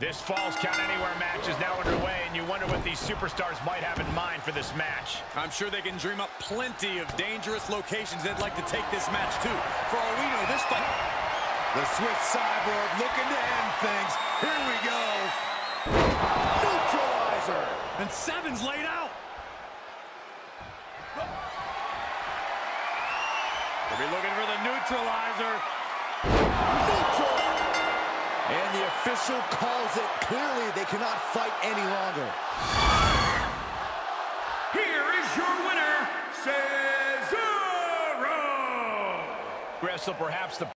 This Falls Count Anywhere match is now underway, and you wonder what these superstars might have in mind for this match. I'm sure they can dream up plenty of dangerous locations they'd like to take this match to. For all we know, this fight... The Swiss Cyborg looking to end things. Here we go. Neutralizer. And Seven's laid out. We'll be looking for the neutralizer. Neutral. And the official calls it clearly they cannot fight any longer. Here is your winner, Cesaro! Wrestle perhaps the